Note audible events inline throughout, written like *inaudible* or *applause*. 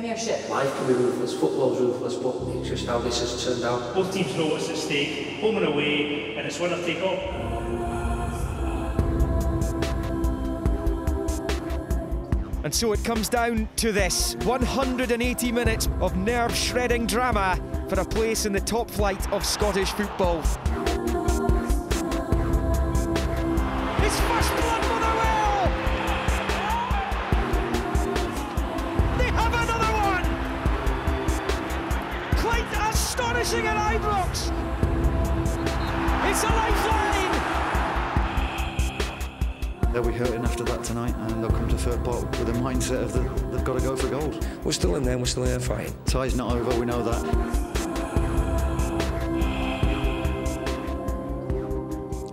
Premiership. Life can be ruthless, football's ruthless, but it's just how this has turned out. Both teams know what's at stake, home and away, and it's winner take all. And so it comes down to this 180 minutes of nerve shredding drama for a place in the top flight of Scottish football. They'll come to Fir Park with a mindset of the, they've got to go for gold. We're still in there, we're still in there fighting. Tie's not over, we know that.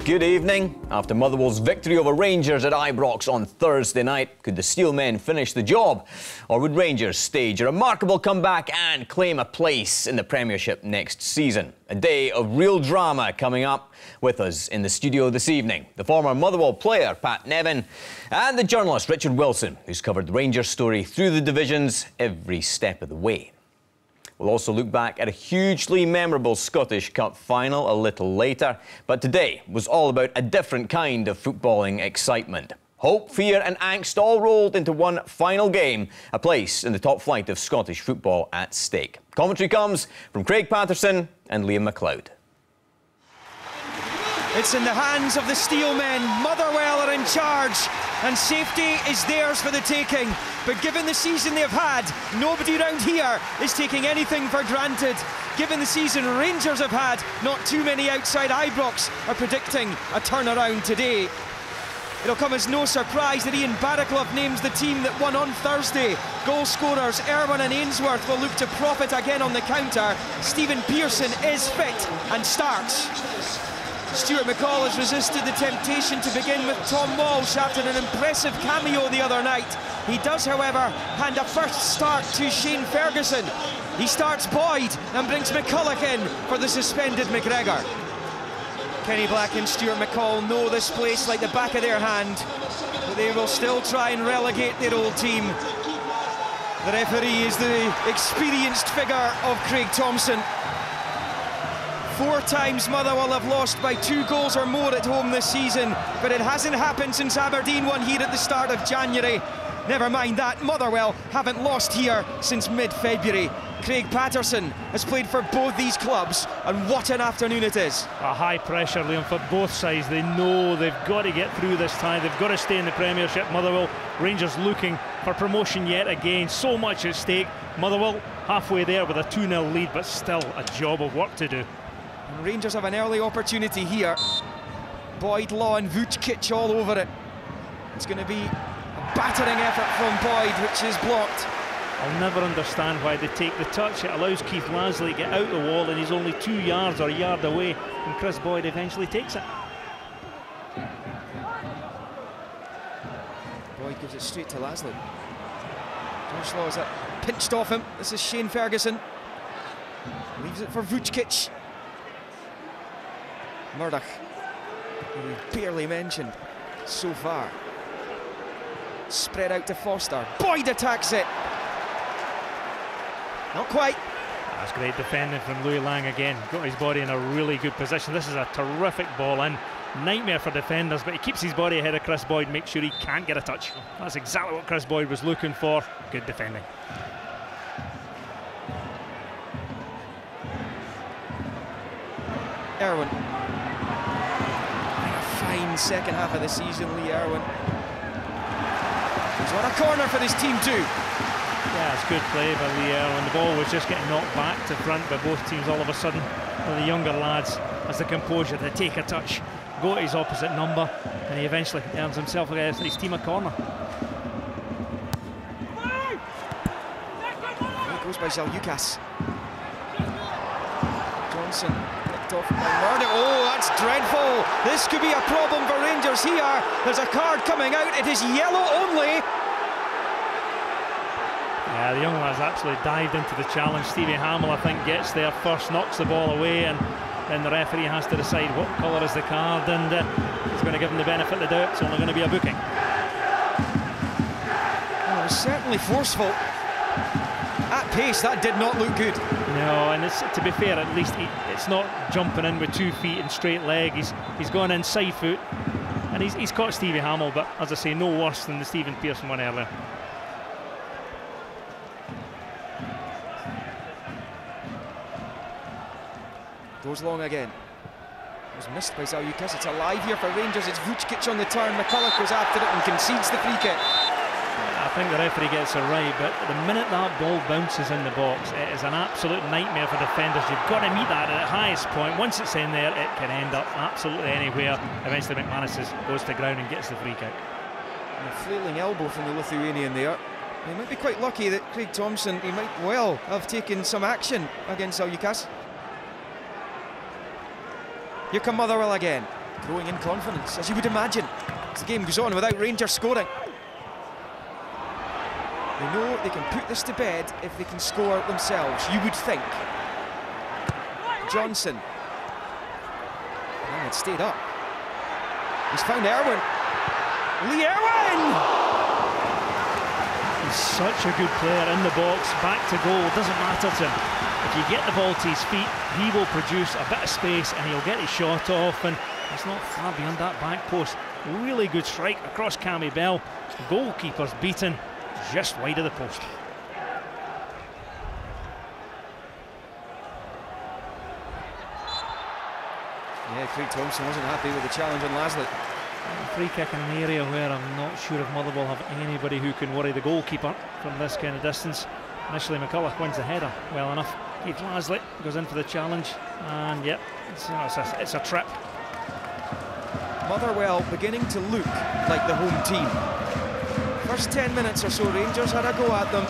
Good evening. After Motherwell's victory over Rangers at Ibrox on Thursday night, could the Steelmen finish the job? Or would Rangers stage a remarkable comeback and claim a place in the Premiership next season? A day of real drama coming up with us in the studio this evening. The former Motherwell player, Pat Nevin, and the journalist, Richard Wilson, who's covered the Rangers story through the divisions every step of the way. We'll also look back at a hugely memorable Scottish Cup final a little later, but today was all about a different kind of footballing excitement. Hope, fear, and angst all rolled into one final game, a place in the top flight of Scottish football at stake. Commentary comes from Craig Paterson and Liam McLeod. It's in the hands of the Steelmen. Motherwell are in charge, and safety is theirs for the taking. But given the season they've had, nobody around here is taking anything for granted. Given the season Rangers have had, not too many outside Ibrox are predicting a turnaround today. It'll come as no surprise that Ian Baraclough names the team that won on Thursday. Goal scorers Erwin and Ainsworth will look to profit again on the counter. Stephen Pearson is fit and starts. Stuart McCall has resisted the temptation to begin with Tom Walsh after an impressive cameo the other night. He does, however, hand a first start to Shane Ferguson. He starts Boyd and brings McCulloch in for the suspended McGregor. Kenny Black and Stuart McCall know this place like the back of their hand, but they will still try and relegate their old team. The referee is the experienced figure of Craig Thomson. Four times Motherwell have lost by two goals or more at home this season, but it hasn't happened since Aberdeen won here at the start of January. Never mind that, Motherwell haven't lost here since mid-February. Craig Paterson has played for both these clubs, and what an afternoon it is. A high pressure, Liam, for both sides. They know they've got to get through this tie. They've got to stay in the Premiership. Motherwell, Rangers looking for promotion yet again. So much at stake. Motherwell halfway there with a 2-0 lead, but still a job of work to do. And Rangers have an early opportunity here. Boyd, Law and Vucic all over it. It's going to be a battering effort from Boyd, which is blocked. I'll never understand why they take the touch. It allows Keith Lasley to get out the wall and he's only two yards or a yard away and Kris Boyd eventually takes it. Boyd gives it straight to Lasley. Josh Law is pinched off him. This is Shane Ferguson. Leaves it for Vucic. Murdoch, barely mentioned so far. Spread out to Foster. Boyd attacks it. Not quite. That's great defending from Louis Laing again. Got his body in a really good position. This is a terrific ball in. Nightmare for defenders, but he keeps his body ahead of Kris Boyd, makes sure he can't get a touch. That's exactly what Kris Boyd was looking for. Good defending. Erwin. Second half of the season, Lee Erwin. He's on a corner for this team too. Yeah, it's good play by Lee Erwin. The ball was just getting knocked back to front by both teams all of a sudden. Of the younger lads has the composure to take a touch, go to his opposite number, and he eventually earns himself against his team a corner. There goes by Zaliukas. Johnson picked off by Murdoch. Oh, that's dreadful. This could be a problem for Rangers here. There's a card coming out. It is yellow only. Yeah, the young lad's absolutely dived into the challenge. Stevie Hammell, I think, gets there first, knocks the ball away, and then the referee has to decide what colour is the card, and uh, he's going to give him the benefit of the doubt. It's only going to be a booking. Well, there's certainly forceful. At pace, that did not look good. No, and it's, to be fair, at least he, it's not jumping in with two feet and straight leg. He's he's gone in side foot, and he's, he's caught Stevie Hammell. but as I say, no worse than the Stephen Pearson one earlier. Goes long again. Was missed by Zaliukas. It's alive here for Rangers. It's Vucic on the turn. McCulloch goes after it and concedes the free kick. I think the referee gets it right, but the minute that ball bounces in the box, it is an absolute nightmare for defenders. You've got to meet that at the highest point. Once it's in there, it can end up absolutely anywhere. Eventually, McManus goes to ground and gets the free kick. And a flailing elbow from the Lithuanian there. He might be quite lucky that Craig Thomson, he might well have taken some action against Zaliukas. Here come Motherwell again, growing in confidence, as you would imagine, as the game goes on without Rangers scoring. They know they can put this to bed if they can score themselves, you would think. Johnson. And it stayed up. He's found Erwin. Lee Erwin! He's such a good player in the box, back to goal, doesn't matter to him. If you get the ball to his feet, he will produce a bit of space and he'll get his shot off and it's not far beyond that back post. Really good strike across Cammy Bell. Goalkeeper's beaten just wide of the post. Yeah, Craig Thomson wasn't happy with the challenge on Lasley. Free kick in an area where I'm not sure if Motherwell have anybody who can worry the goalkeeper from this kind of distance. Initially, McCulloch wins the header well enough. Keith Lasley goes in for the challenge, and yep, it's, you know, it's, a, it's a trip. Motherwell beginning to look like the home team. First 10 minutes or so, Rangers had a go at them.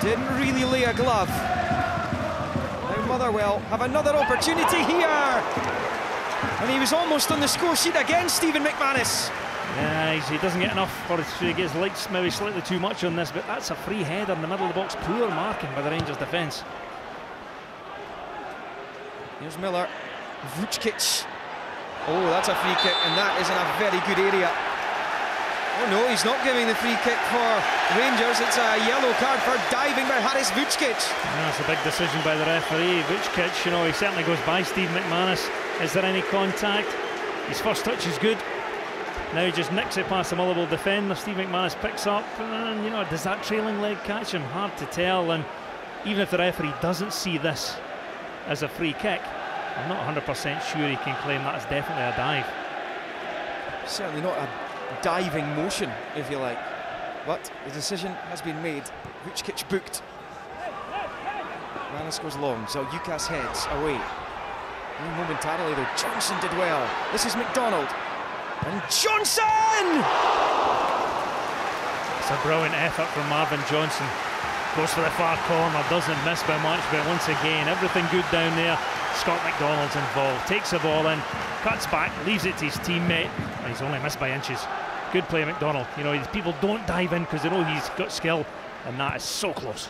Didn't really lay a glove. Now Motherwell have another opportunity here. And he was almost on the score sheet again, Stephen McManus. Yeah, he doesn't get enough, or he gets lights maybe slightly too much on this, but that's a free header in the middle of the box. Poor marking by the Rangers defence. Here's Miller. Vucic. Oh, that's a free kick, and that is in a very good area. Oh no, he's not giving the free kick for Rangers. It's a yellow card for diving by Haris Vucic. That's a big decision by the referee. Vucic, you know, he certainly goes by Steve McManus. Is there any contact? His first touch is good. Now he just nicks it past the Motherwell defender. Steve McManus picks up, and you know, does that trailing leg catch him? Hard to tell. And even if the referee doesn't see this as a free kick, I'm not 100% sure he can claim that. is definitely a dive. Certainly not a diving motion, if you like. But the decision has been made. Vucic booked. Manis goes long, so Ukas heads away. Momentarily though, Johnson did well. This is McDonald. And Johnson! It's a brilliant effort from Marvin Johnson. Goes for the far corner, doesn't miss by much, but once again, everything good down there. Scott McDonald's involved, takes the ball in, cuts back, leaves it to his teammate, he's only missed by inches. Good play, McDonald. You know, people don't dive in because they know he's got skill, and that is so close.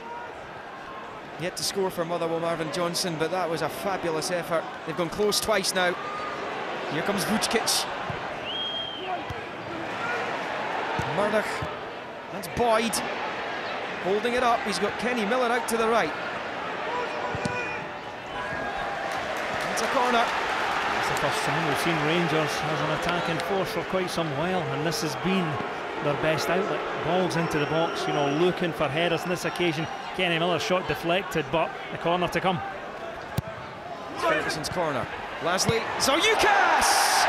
Yet to score for Motherwell Marvin Johnson, but that was a fabulous effort. They've gone close twice now. Here comes Vucic. Murdoch. That's Boyd. Holding it up. He's got Kenny Miller out to the right. It's a corner. It's the first time we've seen Rangers as an attacking force for quite some while, and this has been their best outlet. Balls into the box, you know, looking for headers on this occasion. Kenny Miller shot deflected, but the corner to come. Ferguson's corner. Lasley. Zaliukas!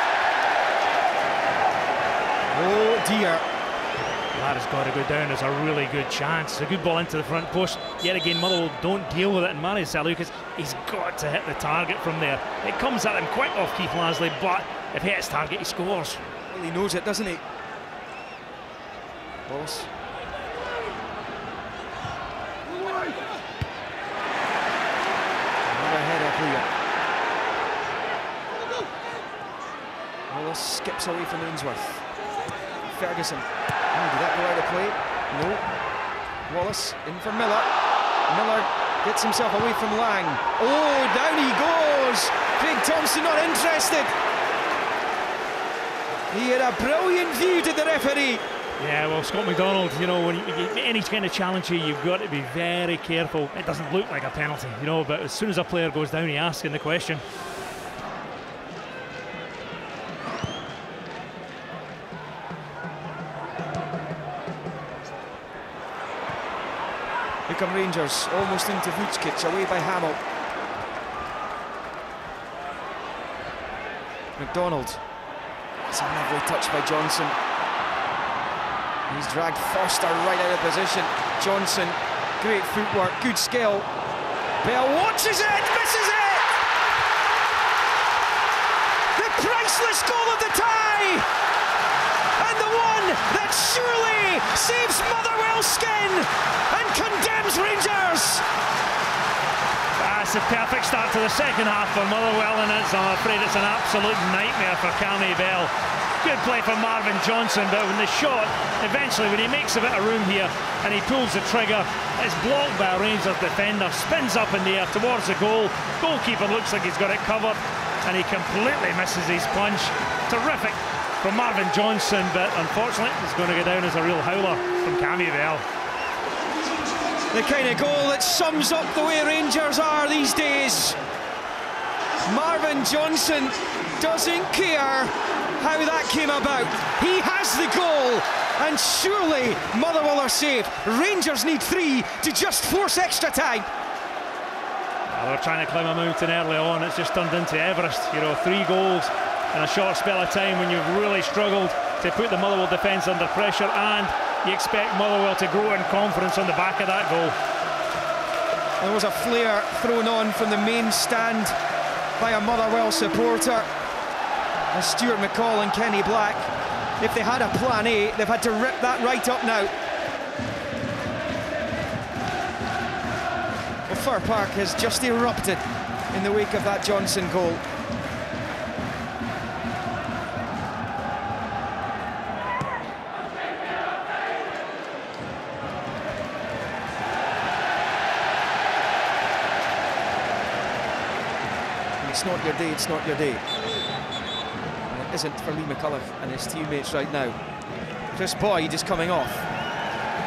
Oh dear. That has got to go down as a really good chance. A good ball into the front post. Yet again, Motherwell don't deal with it. And Marius Zaliukas, he's got to hit the target from there. It comes at him quick off Keith Lasley, but if he hits target, he scores. Well, he knows it, doesn't he? Boss. Another header. Wallace skips away from Ainsworth. Ferguson. Did that go out of play? No. Wallace in for Miller. Miller gets himself away from Laing. Oh, down he goes. Craig Thomson not interested. He had a brilliant view to the referee. Yeah, well, Scott McDonald, you know, when you any kind of challenge here, you've got to be very careful. It doesn't look like a penalty, you know, but as soon as a player goes down, he him the question. Come Rangers, almost into Vucic, away by Hammell. McDonald. It's a lovely touch by Johnson. He's dragged Foster right out of position. Johnson, great footwork, good skill. Bell watches it, misses it! The priceless goal of the tie! The one that surely saves Motherwell's skin and condemns Rangers! That's a perfect start to the second half for Motherwell, and it's, I'm afraid it's an absolute nightmare for Cammy Bell. Good play from Marvin Johnson, but when the shot, eventually, when he makes a bit of room here and he pulls the trigger, it's blocked by a Rangers defender, spins up in the air towards the goal. Goalkeeper looks like he's got it covered, and he completely misses his punch. Terrific from Marvin Johnson, but unfortunately, it's going to go down as a real howler from Cammy Bell. The kind of goal that sums up the way Rangers are these days. Marvin Johnson doesn't care how that came about. He has the goal, and surely Motherwell are safe. Rangers need three to just force extra time. Well, they were trying to climb a mountain early on. It's just turned into Everest. You know, three goals in a short spell of time when you've really struggled to put the Motherwell defence under pressure, and you expect Motherwell to grow in confidence on the back of that goal. There was a flare thrown on from the main stand by a Motherwell supporter. Stuart McCall and Kenny Black, if they had a plan A, they've had to rip that right up now. Well, Fir Park has just erupted in the wake of that Johnson goal. Your day, it's not your day. And it isn't for Lee McCulloch and his teammates right now. Kris Boyd is coming off.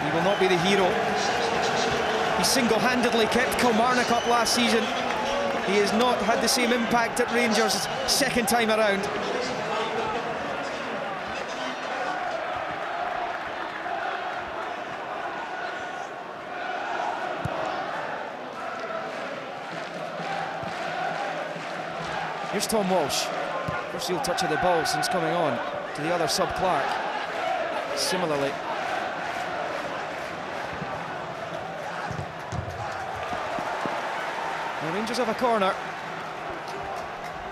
He will not be the hero. He single-handedly kept Kilmarnock up last season. He has not had the same impact at Rangers second time around. Tom Walsh. First real touch of the ball since coming on to the other sub Clark. Similarly. The Rangers have a corner.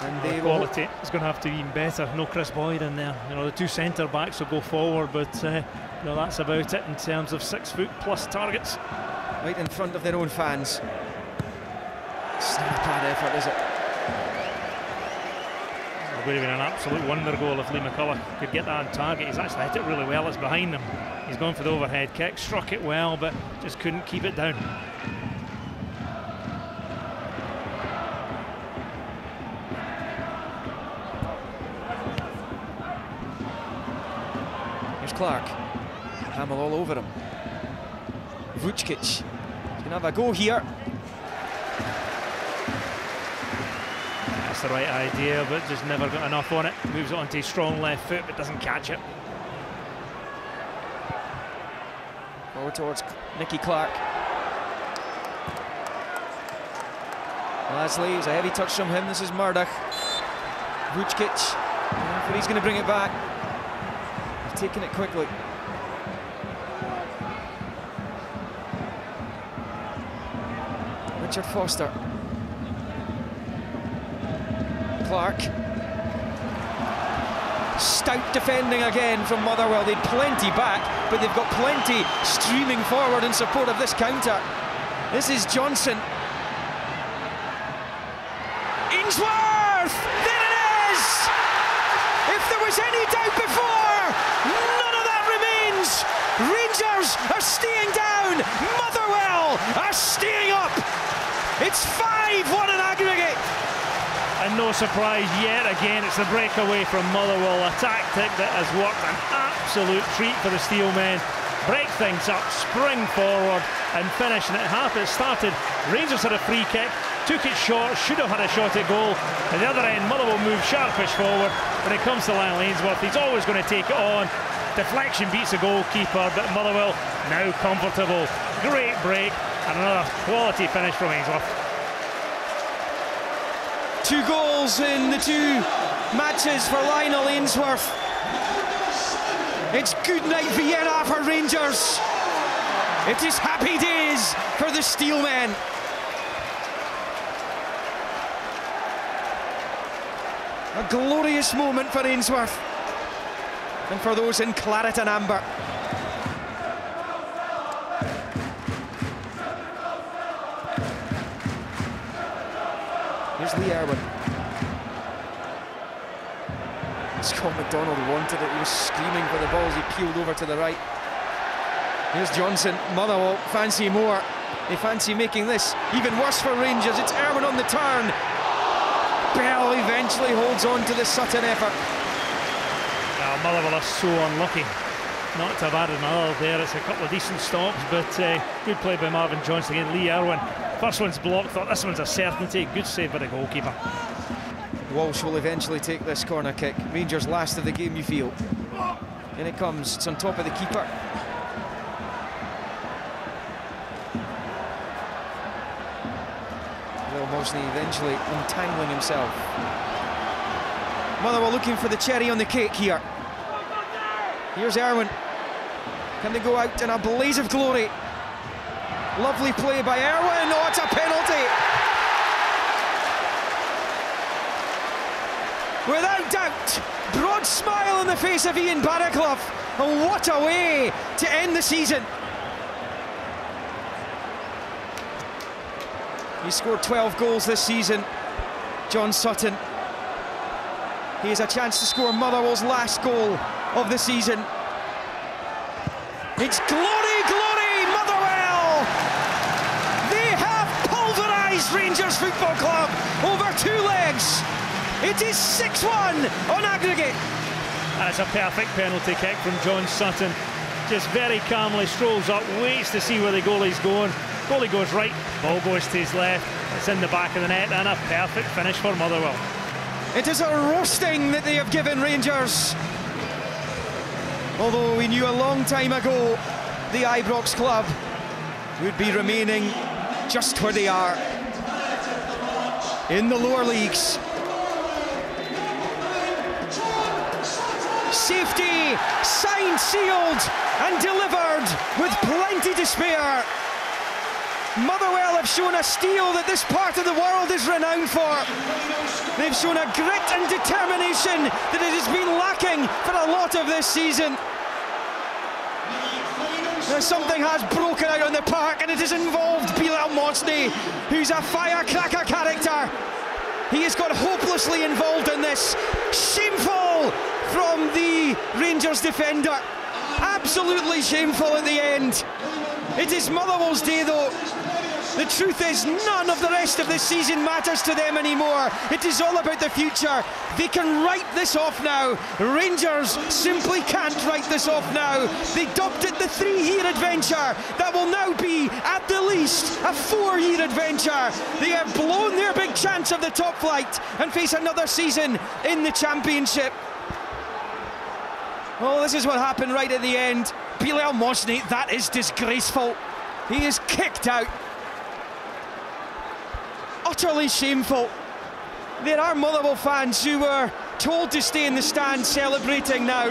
And they The quality is going to have to be even better. No Kris Boyd in there. You know, the two centre backs will go forward, but uh, you know that's about it in terms of six foot plus targets. right in front of their own fans. It's not a bad effort, is it? Would have been an absolute wonder goal if Lee McCulloch could get that on target. He's actually hit it really well. It's behind him. He's gone for the overhead kick, struck it well, but just couldn't keep it down. Here's Clark. Hammell all over him. Vucic. He's going to have a go here. That's the right idea, but just never got enough on it. Moves it onto his strong left foot, but doesn't catch it. Forward towards Nicky Clark. Lasley, it's a heavy touch from him. This is Murdoch. Vucic. But he's going to bring it back. He's taking it quickly. Richard Foster. Clark. Stout defending again from Motherwell. They'd plenty back, but they've got plenty streaming forward in support of this counter. This is Johnson. Ainsworth! There it is! If there was any doubt before, none of that remains. Rangers are staying down. Motherwell are staying up. It's 5-1 in aggregate. And no surprise yet again, it's the breakaway from Motherwell, a tactic that has worked an absolute treat for the Steelmen. Break things up, spring forward, and finish. And at half it started, Rangers had a free kick, took it short, should have had a shot at goal. At the other end, Motherwell moved sharpish forward. When it comes to Lyle Ainsworth, he's always going to take it on. Deflection beats the goalkeeper, but Motherwell now comfortable. Great break, and another quality finish from Ainsworth. Two goals in the two matches for Lionel Ainsworth. It's good night Vienna for Rangers. It is happy days for the Steelmen. A glorious moment for Ainsworth and for those in claret and amber. Lee Erwin. Scott McDonald wanted it. He was screaming for the ball as he peeled over to the right. Here's Johnson. Motherwell fancy more. They fancy making this even worse for Rangers. It's Erwin on the turn. Bell eventually holds on to the Sutton effort. Well, Motherwell are so unlucky not to have added another there. It's a couple of decent stops, but uh, good play by Marvin Johnson again. Lee Erwin First one's blocked, thought this one's a certainty. Good save by the goalkeeper. Walsh will eventually take this corner kick. Rangers last of the game, you feel. In it comes, it's on top of the keeper. Will Mohsni eventually untangling himself. Motherwell looking for the cherry on the cake here. Here's Erwin. Can they go out in a blaze of glory? Lovely play by Erwin. Oh, it's a penalty. Without doubt, broad smile on the face of Ian Baraclough. And what a way to end the season. He scored 12 goals this season, John Sutton. He has a chance to score Motherwell's last goal of the season. It's glory, glory, Motherwell! They have Rangers Football Club over two legs. It is 6-1 on aggregate. That's a perfect penalty kick from John Sutton. Just very calmly strolls up, waits to see where the goalie's going. Goalie goes right, ball goes to his left. It's in the back of the net and a perfect finish for Motherwell. It is a roasting that they have given Rangers. Although we knew a long time ago the Ibrox club would be remaining just where they are in the lower leagues. Safety signed, sealed, and delivered with plenty to spare. Motherwell have shown a steel that this part of the world is renowned for. They've shown a grit and determination that it has been lacking for a lot of this season. Now something has broken out on the park and it has involved Bilel Mohsni, who's a firecracker character. He has got hopelessly involved in this. Shameful from the Rangers defender. Absolutely shameful at the end. It is Motherwell's day though. The truth is, none of the rest of this season matters to them anymore. It is all about the future. They can write this off now. Rangers simply can't write this off now. They dubbed it the three year adventure. That will now be, at the least, a four year adventure. They have blown their big chance of the top flight and face another season in the Championship. Oh, this is what happened right at the end. Bilel Mohsni, that is disgraceful. He is kicked out utterly shameful. There are Motherwell fans who were told to stay in the stand celebrating now.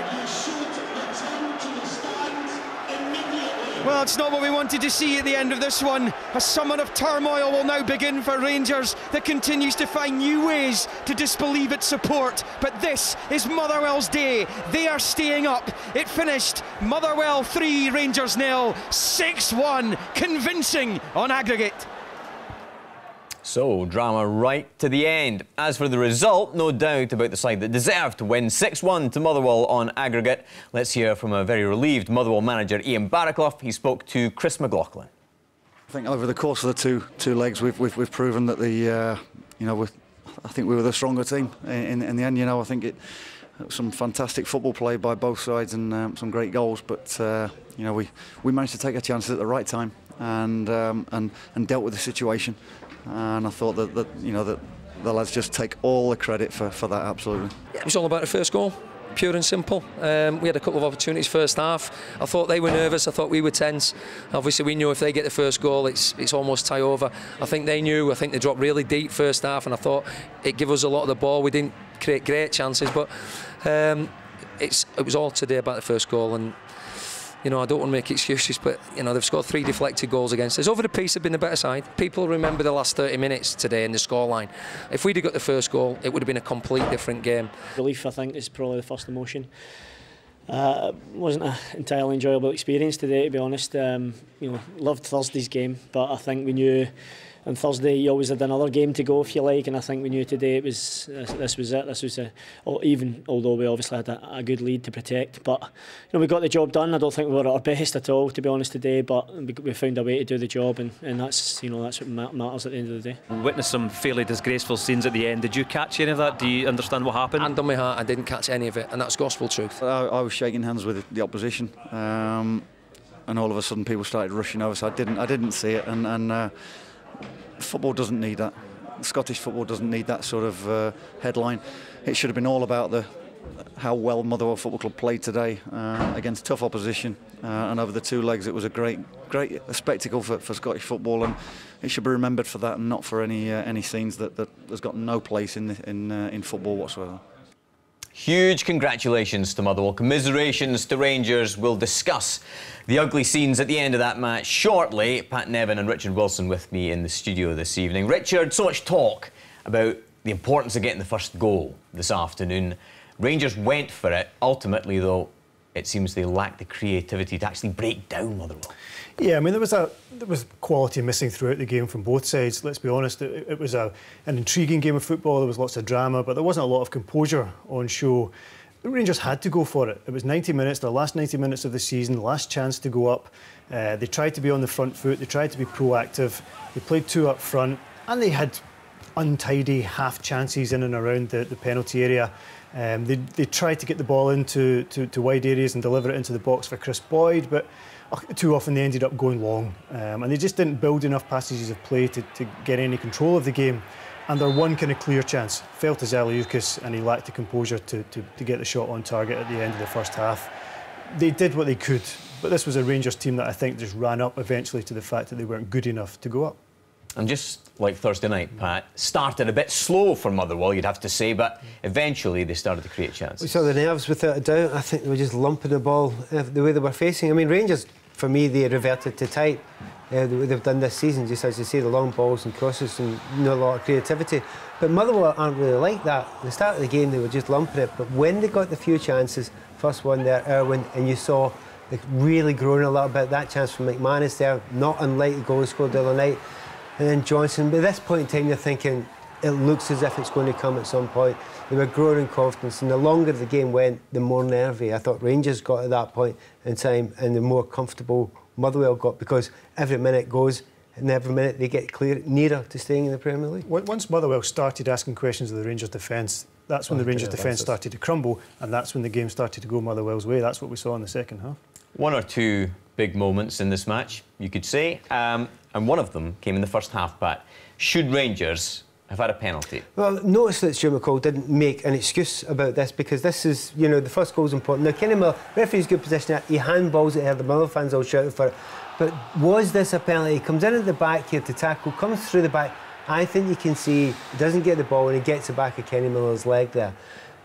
Well, it's not what we wanted to see at the end of this one. A summer of turmoil will now begin for Rangers that continues to find new ways to disbelieve its support. But this is Motherwell's day. They are staying up. It finished Motherwell 3, Rangers nil, 6 1. Convincing on aggregate. So, drama right to the end. As for the result, no doubt about the side that deserved to win 6-1 to Motherwell on aggregate. Let's hear from a very relieved Motherwell manager, Ian Baraclough. He spoke to Chris McLaughlin. I think over the course of the two two legs, we've we've, we've proven that the uh, you know we I think we were the stronger team in, in, the end. You know, I think it some fantastic football play by both sides and um, some great goals. But uh, you know, we, we managed to take our chances at the right time and um, and and dealt with the situation. And I thought that, that you know that the lads just take all the credit for, for that. Absolutely. It was all about the first goal. Pure and simple. Um, we had a couple of opportunities first half. I thought they were nervous. I thought we were tense. Obviously, we knew if they get the first goal, it's it's almost tie over. I think they knew. I think they dropped really deep first half, and I thought it gave us a lot of the ball. We didn't create great chances, but um, it's it was all today about the first goal and. you know, I don't want to make excuses, but, you know, they've scored three deflected goals against us. Over the piece, have been the better side. People remember the last 30 minutes today in the scoreline. If we'd have got the first goal, it would have been a complete different game. Relief, I think, is probably the first emotion. Uh, wasn't an entirely enjoyable experience today, to be honest. Um, you know, loved Thursday's game, but I think we knew on Thursday you always had another game to go if you like, and I think we knew today it was this, this was it. This was a, even although we obviously had a, a, good lead to protect, but you know we got the job done. I don't think we were at our best at all, to be honest today, but we, we found a way to do the job, and, and that's you know that's what matters at the end of the day. We witnessed some fairly disgraceful scenes at the end. Did you catch any of that? Do you understand what happened? And on my heart, I didn't catch any of it, and that's gospel truth. I, I was shaking hands with the opposition. Um, and all of a sudden people started rushing over. So I didn't, I didn't see it, and, and uh, football doesn't need that. Scottish football doesn't need that sort of uh, headline. It should have been all about the how well Motherwell Football Club played today uh, against tough opposition, uh, and over the two legs, it was a great, great spectacle for, for Scottish football, and it should be remembered for that, and not for any uh, any scenes that, that has got no place in the, in uh, in football whatsoever. Huge congratulations to Motherwell. Commiserations to Rangers. We'll discuss the ugly scenes at the end of that match shortly. Pat Nevin and Richard Wilson with me in the studio this evening. Richard, so much talk about the importance of getting the first goal this afternoon. Rangers went for it. Ultimately, though, it seems they lack the creativity to actually break down Motherwell. Yeah, I mean there was a there was quality missing throughout the game from both sides. Let's be honest, it, it was a, an intriguing game of football. There was lots of drama, but there wasn't a lot of composure on show. The Rangers had to go for it. It was 90 minutes, their last 90 minutes of the season, last chance to go up. Uh, they tried to be on the front foot. They tried to be proactive. They played two up front, and they had untidy half chances in and around the, the penalty area. Um, they, they tried to get the ball into to, to wide areas and deliver it into the box for Kris Boyd, but too often they ended up going long. Um, and they just didn't build enough passages of play to, to get any control of the game. And their one kind of clear chance fell to Zaliukas, and he lacked the composure to, to, to get the shot on target at the end of the first half. They did what they could, but this was a Rangers team that I think just ran up eventually to the fact that they weren't good enough to go up. And just like Thursday night, Pat, started a bit slow for Motherwell, you'd have to say, but eventually they started to create chances. We saw the nerves without a doubt. I think they were just lumping the ball uh, the way they were facing. I mean, Rangers, for me, they reverted to type. Uh, they've done this season, just as you say, the long balls and crosses and not a lot of creativity. But Motherwell aren't really like that. At the start of the game, they were just lumping it. But when they got the few chances, first one there, Erwin, and you saw they really growing a little bit. That chance from McManus there, not unlike the goal scored the other night and then Johnson. But at this point in time, you're thinking it looks as if it's going to come at some point. They were growing in confidence, and the longer the game went, the more nervy. I thought Rangers got at that point in time, and the more comfortable Motherwell got because every minute goes. And every minute they get clear, nearer to staying in the Premier League. Once Motherwell started asking questions of the Rangers' defence, that's when oh, the Rangers' defence started to crumble, and that's when the game started to go Motherwell's way. That's what we saw in the second half. One or two big moments in this match, you could say. Um, and one of them came in the first half But Should Rangers have had a penalty? Well, notice that Stuart McCall didn't make an excuse about this because this is, you know, the first goal is important. Now, Kenny Miller, referee's good position, he handballs it here, the Miller fans all shouting for it. But was this a penalty? He comes in at the back here to tackle, comes through the back. I think you can see he doesn't get the ball and he gets the back of Kenny Miller's leg there.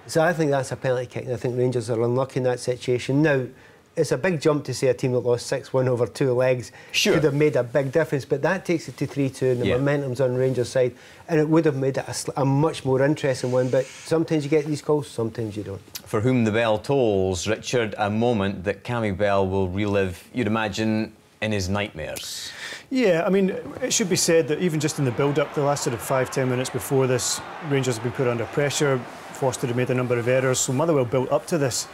So I think that's a penalty kick, and I think Rangers are unlucky in that situation. Now, it's a big jump to say a team that lost 6-1 over two legs sure. could have made a big difference, but that takes it to 3-2 and the yeah. momentum's on Rangers' side, and it would have made it a, a, much more interesting one, but sometimes you get these calls, sometimes you don't. For whom the bell tolls, Richard, a moment that Cammy Bell will relive, you'd imagine, in his nightmares. Yeah, I mean, it should be said that even just in the build-up, the last sort of five, ten minutes before this, Rangers have been put under pressure, Foster had made a number of errors, so Motherwell built up to this.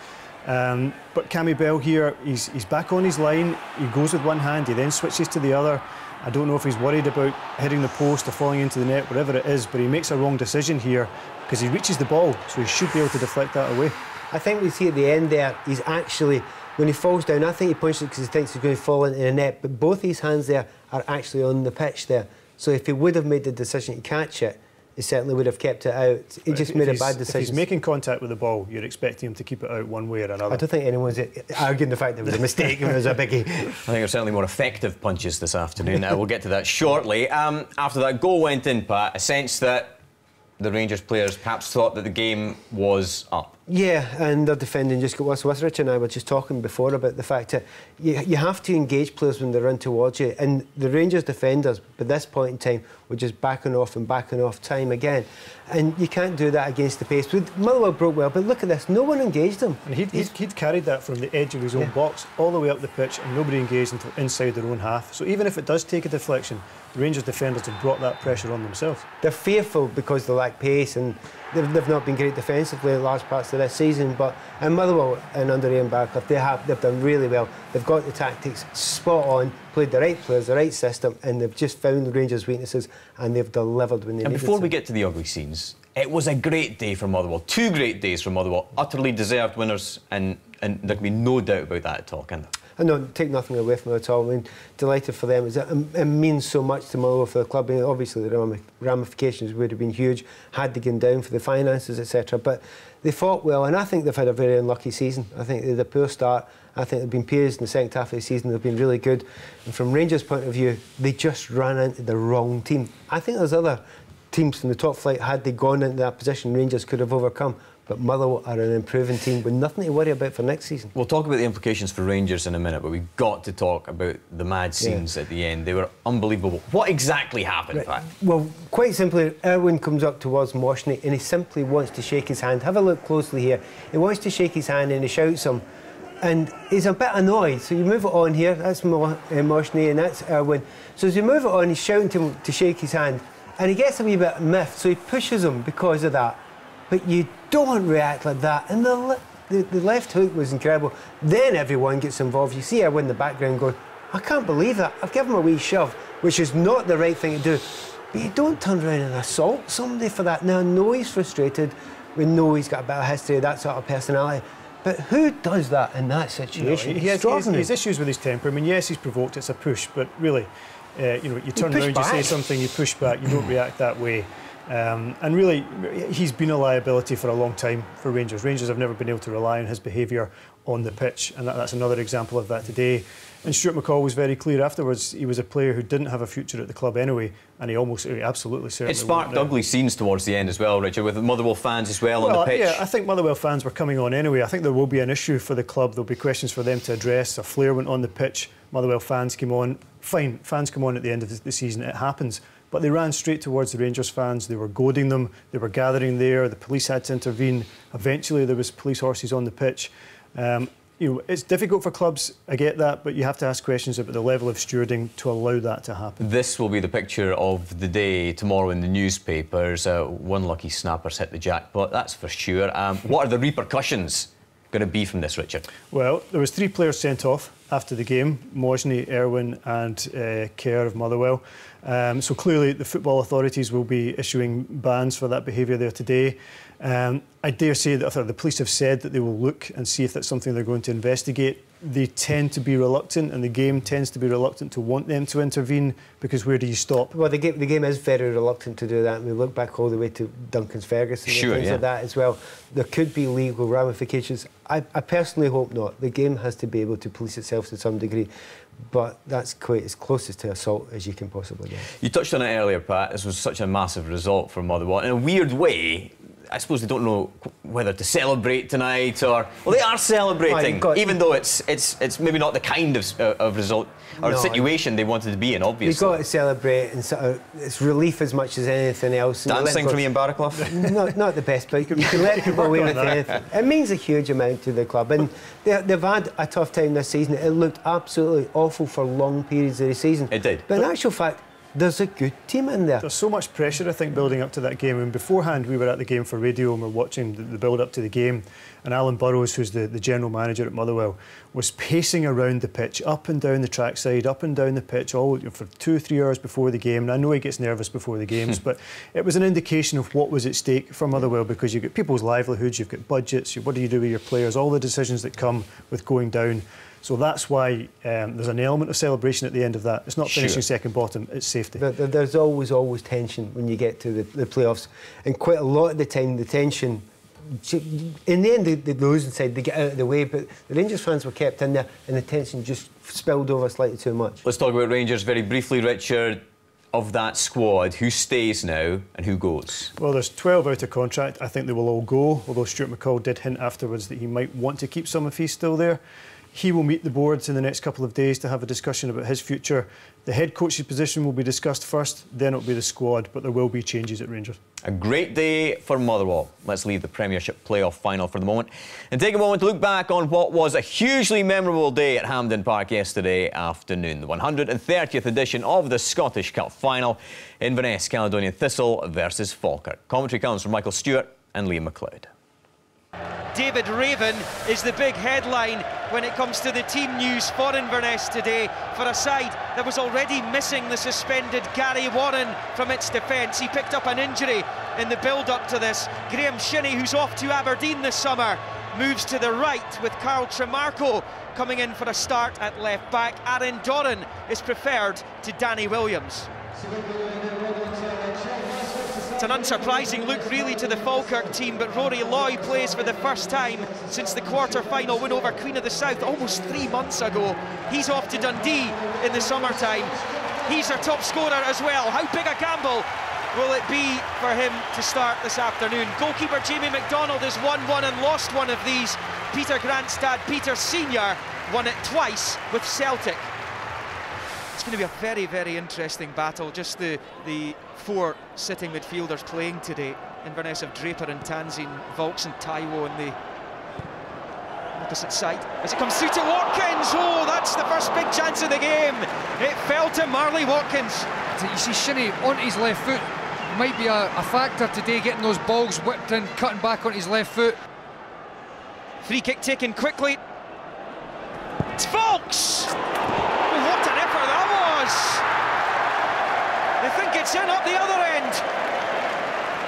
Um, but Cammy Bell here, he's, he's back on his line. He goes with one hand, he then switches to the other. I don't know if he's worried about hitting the post or falling into the net, whatever it is, but he makes a wrong decision here because he reaches the ball, so he should be able to deflect that away. I think we see at the end there, he's actually, when he falls down, I think he punches it because he thinks he's going to fall into the net. But both his hands there are actually on the pitch there. So if he would have made the decision to catch it, he certainly would have kept it out. He just If- made a bad he's- If decision. he's making contact with the ball, you're expecting him to keep it out one way or another. I don't think anyone's arguing the fact that it was a mistake and it was a biggie. *laughs* I think there's certainly more effective punches this afternoon. Uh, we'll get to that shortly. Um, after that goal went in, Pat, a sense that the Rangers players perhaps thought that the game was up. Yeah, and their defending just got worse. With Rich and I were just talking before about the fact that you, you have to engage players when they run towards you. And the Rangers defenders, at this point in time, were just backing off and backing off time again. And you can't do that against the pace. Motherwell broke well, but look at this, no one engaged him. And he'd, he'd, he'd carried that from the edge of his own Yeah. box all the way up the pitch, and nobody engaged until inside their own half. So even if it does take a deflection, the Rangers defenders have brought that pressure on themselves. They're fearful because they lack pace and they've, they've not been great defensively in large parts of this season. But in Motherwell and under Ian Baraclough, they have they've done really well. They've got the tactics spot on, played the right players, the right system, and they've just found the Rangers' weaknesses and they've delivered when they And before to. we get to the ugly scenes, it was a great day for Motherwell. Two great days for Motherwell. Utterly deserved winners, and, and there can be no doubt about that at all, can there? I know, take nothing away from it at all. I mean, delighted for them. It, means so much to Motherwell for the club. I mean, obviously, the ramifications would have been huge had they gone down for the finances, etc. But they fought well, and I think they've had a very unlucky season. I think they had a poor start. I think they've been periods in the second half of the season they've been really good. And from Rangers' point of view, they just ran into the wrong team. I think there's other teams from the top flight, had they gone into that position, Rangers could have overcome. But Motherwell are an improving team with nothing to worry about for next season. We'll talk about the implications for Rangers in a minute, but we've got to talk about the mad scenes at the end. They were unbelievable. What exactly happened, Pat? Well, quite simply, Erwin comes up towards Mohsni and he simply wants to shake his hand. Have a look closely here. He wants to shake his hand and he shouts him. And he's a bit annoyed. So you move it on here. That's uh, Mohsni and that's Erwin. So as you move it on, he's shouting to him to shake his hand. And he gets a wee bit miffed, so he pushes him because of that. But you don't react like that. And the, the, the left hook was incredible. Then everyone gets involved. You see Erwin in the background going, I can't believe that. I've given him a wee shove, which is not the right thing to do. But you don't turn around and assault somebody for that. Now, I know he's frustrated. We know he's got a bit of history that sort of personality. But who does that in that No, situation? he, he has, he has, he has issues with his temper. I mean, yes, he's provoked. It's a push, but really, uh, you know, you turn push around, you say something, you push back. You don't react that way. Um, and really, he's been a liability for a long time for Rangers. Rangers have never been able to rely on his behaviour on the pitch, and that, that's another example of that today. And Stuart McCall was very clear afterwards. He was a player who didn't have a future at the club anyway, and he almost, he absolutely certainly. It sparked ugly scenes towards the end as well, Richard, with Motherwell fans as well, on the pitch. yeah, I think Motherwell fans were coming on anyway. I think there will be an issue for the club. There'll be questions for them to address. A flare went on the pitch. Motherwell fans came on. Fine, fans come on at the end of the season. It happens. But they ran straight towards the Rangers fans. They were goading them. They were gathering there. The police had to intervene. Eventually, there was police horses on the pitch. Um, you know, it's difficult for clubs. I get that, but you have to ask questions about the level of stewarding to allow that to happen. This will be the picture of the day tomorrow in the newspapers. Uh, one lucky snapper's hit the jackpot, that's for sure. Um, what are the repercussions going to be from this, Richard? Well, there was three players sent off after the game: Mohsni, Erwin, and uh, Kerr of Motherwell. Um, so clearly, the football authorities will be issuing bans for that behaviour there today. Um, I dare say that the police have said that they will look and see if that's something they're going to investigate. They tend to be reluctant, and the game tends to be reluctant to want them to intervene because where do you stop? Well, the game, the game is very reluctant to do that. And we look back all the way to Duncan's Ferguson Sure, and things yeah. like that as well. There could be legal ramifications. I, I personally hope not. The game has to be able to police itself to some degree, but that's quite as close as to assault as you can possibly get. You touched on it earlier, Pat. This was such a massive result for Motherwell. In a weird way, I suppose they don't know whether to celebrate tonight or well, they are celebrating, you've even though it's it's it's maybe not the kind of uh, of result or No, situation they wanted to be in. Obviously, you've got to celebrate and sort of, it's relief as much as anything else. And dancing go- from Ian Baraclough. *laughs* not, not the best, but you can let people away with *laughs* anything. It means a huge amount to the club. And they, they've had a tough time this season. It looked absolutely awful for long periods of the season. It did. But in actual fact, there's a good team in there. There's so much pressure, I think, building up to that game. And beforehand, we were at the game for radio and we're watching the, the build up to the game. And Alan Burrows, who's the, the general manager at Motherwell, was pacing around the pitch, up and down the trackside, up and down the pitch, all for two or three hours before the game. And I know he gets nervous before the games, *laughs* but it was an indication of what was at stake for Motherwell because you've got people's livelihoods, you've got budgets, what do you do with your players, all the decisions that come with going down. So that's why um, there's an element of celebration at the end of that. It's not finishing Sure. second bottom, it's safety. There- there- There's always, always tension when you get to the, the playoffs. And quite a lot of the time, the tension, in the end, the, the losing side, they get out of the way, but the Rangers fans were kept in there and the tension just spilled over slightly too much. Let's talk about Rangers very briefly, Richard. Of that squad, who stays now and who goes? Well, there's 12 out of contract. I think they will all go, although Stuart McCall did hint afterwards that he might want to keep some if he's still there. He will meet the boards in the next couple of days to have a discussion about his future. The head coach's position will be discussed first, then it'll be the squad, but there will be changes at Rangers. A great day for Motherwell. Let's leave the Premiership playoff final for the moment and take a moment to look back on what was a hugely memorable day at Hampden Park yesterday afternoon. The 130th edition of the Scottish Cup final. Inverness Caledonian Thistle versus Falkirk. Commentary comes from Michael Stewart and Liam McLeod. David Raven is the big headline when it comes to the team news for Inverness today for a side that was already missing the suspended Gary Warren from its defence. He picked up an injury in the build-up to this. Graham Shinnie, who's off to Aberdeen this summer, moves to the right with Carl Tremarco coming in for a start at left back. Aaron Doran is preferred to Danny Williams. It's an unsurprising look, really, to the Falkirk team, but Rory Loy plays for the first time since the quarter-final win over Queen of the South almost three months ago. He's off to Dundee in the summertime. He's our top scorer as well. How big a gamble will it be for him to start this afternoon? Goalkeeper Jamie MacDonald has won one and lost one of these. Peter Grant's dad, Peter Senior, won it twice with Celtic. It's going to be a very, very interesting battle. Just the the four sitting midfielders playing today. Inverness of Draper and Tansey, Vaulks and Taiwo on the opposite side. As it comes through to Watkins, oh, that's the first big chance of the game. It fell to Marley Watkins. You see Shinnie on his left foot might be a, a factor today, getting those balls whipped in, cutting back on his left foot. Free kick taken quickly. It's Vaulks! Oh, what an effort They think it's in up the other end.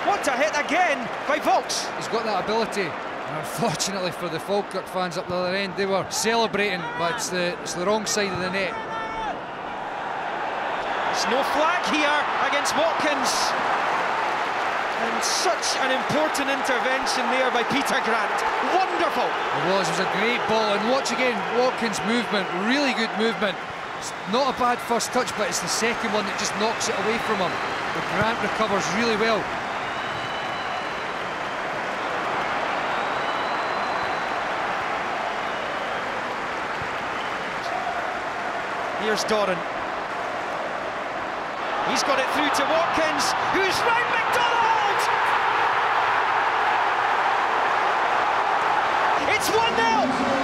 What a hit again by Vaulks. He's got that ability. And unfortunately for the Falkirk fans up the other end, they were celebrating, but it's the, it's the wrong side of the net. There's no flag here against Watkins. And such an important intervention there by Peter Grant. Wonderful. It was, it was a great ball. And watch again, Watkins' movement, really good movement. It's not a bad first touch, but it's the second one that just knocks it away from him. But Grant recovers really well. Here's Doran. He's got it through to Watkins, who's round MacDonald! It's 1 0!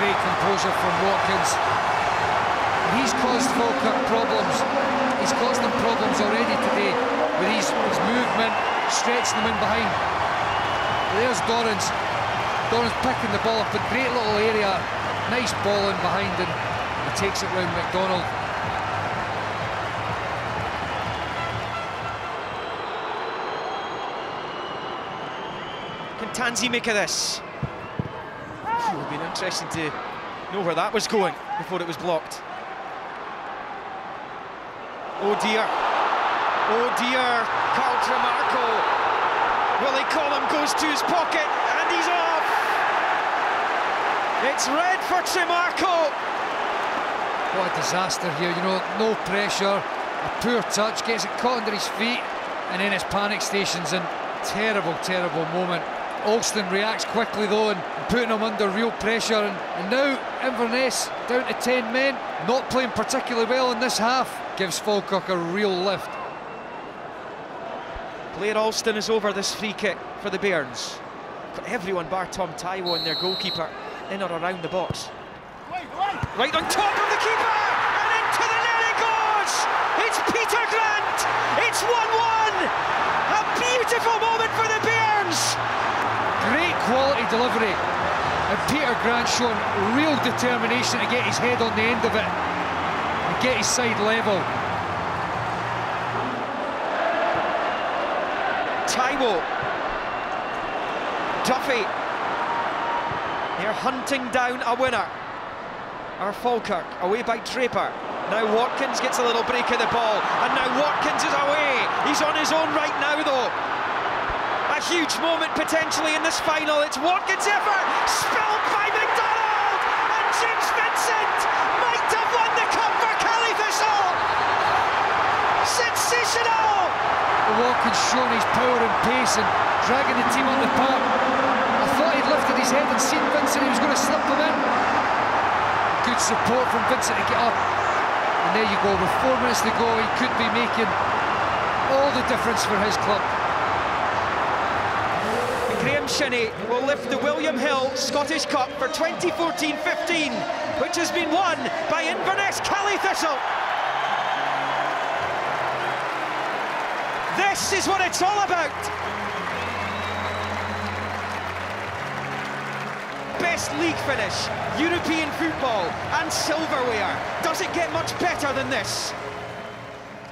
Great composure from Watkins. He's caused Falkirk problems. He's caused them problems already today with his, his movement, stretching them in behind. There's Dorans. Dorans picking the ball up, a great little area. Nice ball in behind and he takes it round MacDonald. Can Tansey make of this? It would have been interesting to know where that was going before it was blocked. Oh dear. Oh dear. Carl Tremarco. Willie Collum goes to his pocket and he's off. It's red for Tremarco. What a disaster here, you know, no pressure, a poor touch, gets it caught under his feet, and then his panic stations in. Terrible, terrible moment. Alston reacts quickly though and putting him under real pressure and, and now Inverness down to 10 men, not playing particularly well in this half, gives Falkirk a real lift. Blair Alston is over this free kick for the Bairns. Everyone bar Tom Taiwo and their goalkeeper in or around the box. right on top of the keeper, and into the net it goes! It's Peter Grant! It's 1 1! A beautiful moment for the Bairns! Quality delivery. And Peter Grant showing real determination to get his head on the end of it and get his side level. Taiwo. Duffy. They're hunting down a winner. Our Falkirk away by Draper. Now Watkins gets a little break of the ball, and now Watkins is away. He's on his own right now, though. Huge moment potentially in this final. It's Watkins' effort, spilled by MacDonald, and James Vincent might have won the cup for Caley Thistle. Sensational! Watkins showing his power and pace and dragging the team on the park. I thought he'd lifted his head and seen Vincent, he was going to slip him in. Good support from Vincent to get up. And there you go, with four minutes to go, he could be making all the difference for his club. Will lift the William Hill Scottish Cup for 2014-15, which has been won by Inverness Caley Thistle. This is what it's all about. Best league finish, European football and silverware. Does it get much better than this?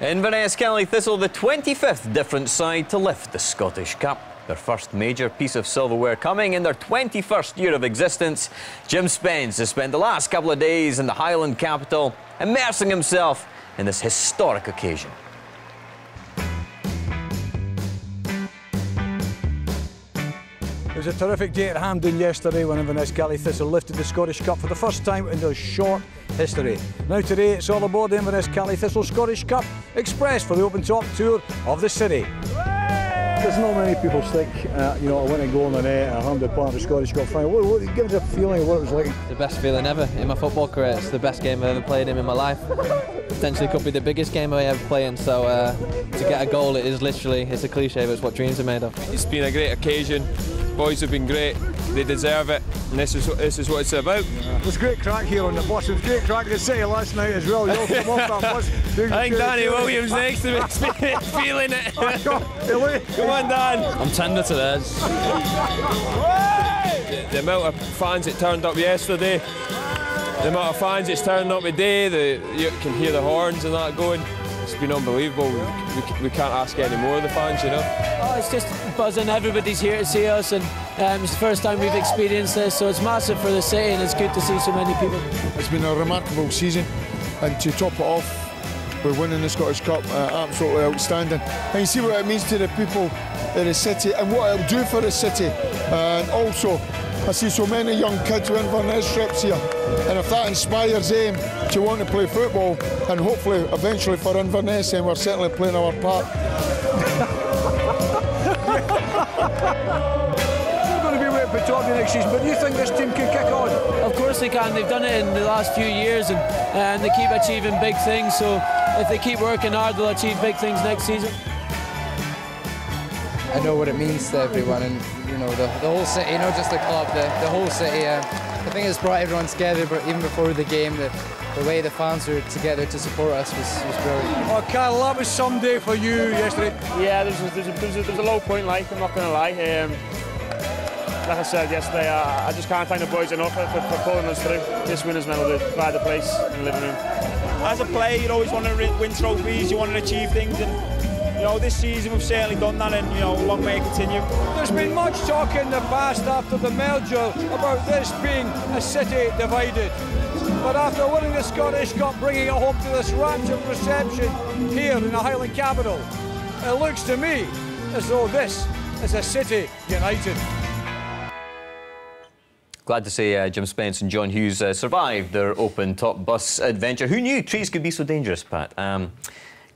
Inverness Caley Thistle, the 25th different side to lift the Scottish Cup. Their first major piece of silverware coming in their 21st year of existence. Jim Spence has spent the last couple of days in the Highland capital, immersing himself in this historic occasion. It was a terrific day at Hampden yesterday when Inverness Caley Thistle lifted the Scottish Cup for the first time in their short history. Now today it's all aboard the Inverness Caley Thistle Scottish Cup Express for the open top tour of the city. There's not many people think, uh, you know, I went and go on the net, I hammed part of the Scottish Cup final. What, what, give us a feeling of what it was like. The best feeling ever in my football career. It's the best game I've ever played in in my life. Potentially could be the biggest game I ever play in. So uh, to get a goal, it is literally, it's a cliche, but it's what dreams are made of. It's been a great occasion. Boys have been great. They deserve it, and this is this is what it's about. It was great crack here on the bus. It was great crack in the city last night as well. You all *laughs* come off that bus. I think Danny Williams next to me is *laughs* feeling it. Come on, Dan. I'm tender to this. The, the amount of fans that turned up yesterday, the amount of fans that's turned up today, the, you can hear the horns and that going. It's been unbelievable. We, we, we can't ask any more of the fans, you know. Oh, it's just buzzing. Everybody's here to see us, and um, it's the first time we've experienced this, so it's massive for the city, and it's good to see so many people. It's been a remarkable season, and to top it off, we're winning the Scottish Cup, uh, absolutely outstanding. And you see what it means to the people in the city and what it'll do for the city. And also, I see so many young kids with Inverness trips here, and if that inspires them to want to play football, and hopefully eventually for Inverness, then we're certainly playing our part. It's going to be wait for talking next season, but do you think this team can kick on? Of course they can. They've done it in the last few years, and, and they keep achieving big things. So if they keep working hard, they'll achieve big things next season. I know what it means to everyone, and you know the, the whole city, not just the club, the, the whole city. Uh, I think it's brought everyone together. But even before the game, the, the way the fans were together to support us was, was brilliant. Oh, Carl, that was some day for you yesterday. Yeah, there's a, there's a, there's a, there's a low point, like I'm not going to lie. Um, like I said yesterday, I, I just can't thank the boys enough for, for, for pulling us through. This winners medal to pride the place in the living room. As a player, you always want to win trophies, you want to achieve things, and you know this season we've certainly done that, and you know long may it continue. There's been much talk in the past after the merger about this being a city divided. But after winning the Scottish Cup, bringing it home to this raptured reception here in the Highland capital, it looks to me as though this is a city united. Glad to say uh, Jim Spence and John Hughes uh, survived their open top bus adventure. Who knew trees could be so dangerous, Pat? Um,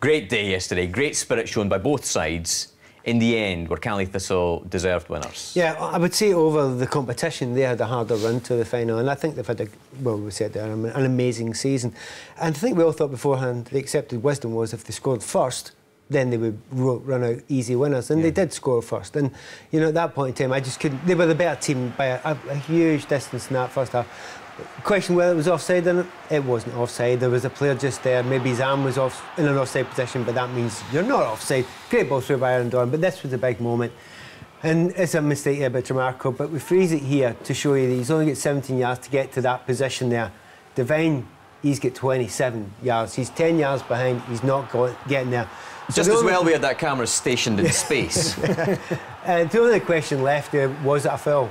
great day yesterday, great spirit shown by both sides. In the end, were Caley Thistle deserved winners? Yeah, I would say over the competition, they had a harder run to the final, and I think they've had, a, well, we said they're an amazing season. And I think we all thought beforehand the accepted wisdom was if they scored first, then they would run out easy winners, and yeah. they did score first. And you know, at that point in time, I just couldn't. They were the better team by a, a, huge distance in that first half. Question whether it was offside or not, it wasn't offside. There was a player just there. Maybe his arm was off in an offside position, but that means you're not offside. Great ball through by Aaron Doran, but this was a big moment. And it's a mistake here by Tremarco, but we freeze it here to show you that he's only got 17 yards to get to that position there. Devine, he's got 27 yards. He's 10 yards behind. He's not got, getting there. So Just the as well we had that camera stationed in space. *laughs* Uh, the only question left there was it a foul?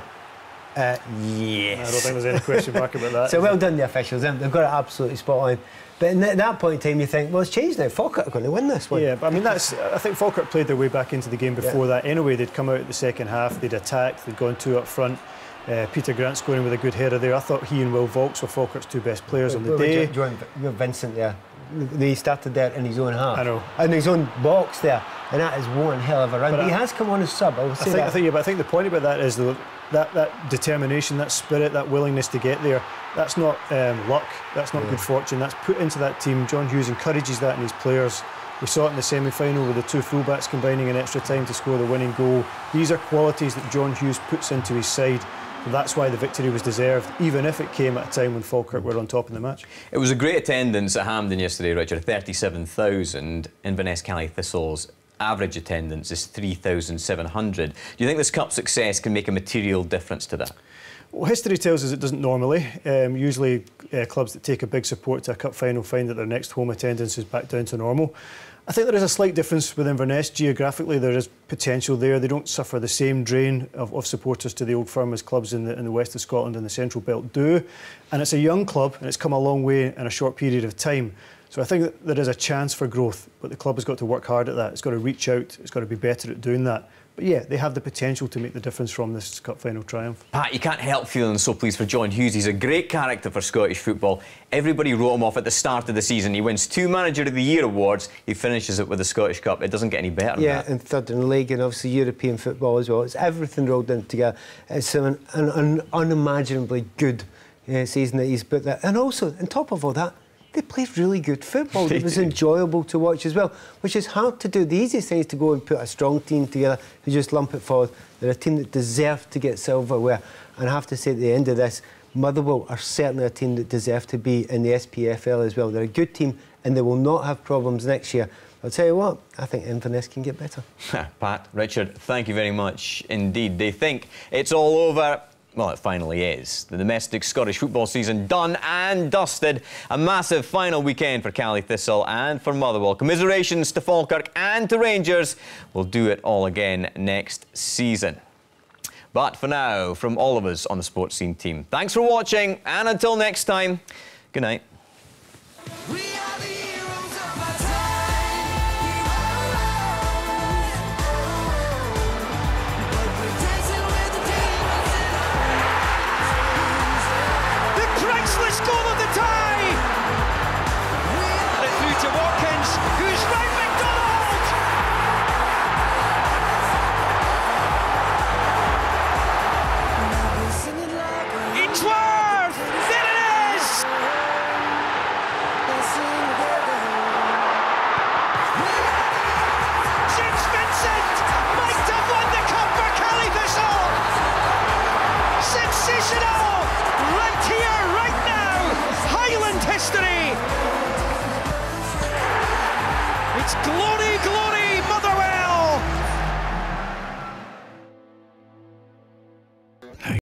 Uh, yes. I don't think there's any question mark about that. *laughs* So well done, the officials. They've got it absolutely spot on. But in that, point in time, you think, well, it's changed now. Falkirk are going to win this one. Yeah, but I mean, that's. I think Falkirk played their way back into the game before that. Anyway, they'd come out at the second half, they'd attacked, they'd gone two up front. Uh, Peter Grant scoring with a good header there. I thought he and Will Vaulks were Falkirk's two best players on the day. Join, Join Vincent there. They started there in his own half. I know. In his own box there. And that is one hell of a run. But But he I- has come on as sub, I will I say think, that. I think, yeah, but I think the point about that is though, that that determination, that spirit, that willingness to get there. That's not um, luck. That's not Yeah. good fortune. That's put into that team. John Hughes encourages that in his players. We saw it in the semi-final with the two fullbacks combining in extra time to score the winning goal. These are qualities that John Hughes puts into his side. And that's why the victory was deserved, even if it came at a time when Falkirk were on top in the match. It was a great attendance at Hampden yesterday, Richard. 37,000. Inverness Caley Thistle's average attendance is 3,700. Do you think this cup success can make a material difference to that? Well, history tells us it doesn't normally. Um, usually, uh, clubs that take a big support to a cup final find that their next home attendance is back down to normal. I think there is a slight difference with Inverness. Geographically, there is potential there. They don't suffer the same drain of, of supporters to the old firm as clubs in the, in the west of Scotland and the Central Belt do. And it's a young club, and it's come a long way in a short period of time. So I think that there is a chance for growth, but the club has got to work hard at that. It's got to reach out. It's got to be better at doing that. But yeah, they have the potential to make the difference from this cup final triumph. Pat, you can't help feeling so pleased for John Hughes. He's a great character for Scottish football. Everybody wrote him off at the start of the season. He wins two Manager of the Year awards. He finishes it with the Scottish Cup. It doesn't get any better than Yeah, that. and third in the league, and obviously European football as well. It's everything rolled in together. It's an, an, an unimaginably good uh, season that he's put there. And also, on top of all that, they played really good football. It was *laughs* enjoyable to watch as well, which is hard to do. The easiest thing is to go and put a strong team together who just lump it forward. They're a team that deserve to get silverware. And I have to say, at the end of this, Motherwell are certainly a team that deserve to be in the SPFL as well. They're a good team, and they will not have problems next year. I'll tell you what, I think Inverness can get better. *laughs* Pat, Richard, thank you very much indeed. They think it's all over. Well, it finally is. The domestic Scottish football season done and dusted. A massive final weekend for Caley Thistle and for Motherwell. Commiserations to Falkirk and to Rangers. We'll do it all again next season. But for now, from all of us on the Sportscene team, thanks for watching, and until next time, good night.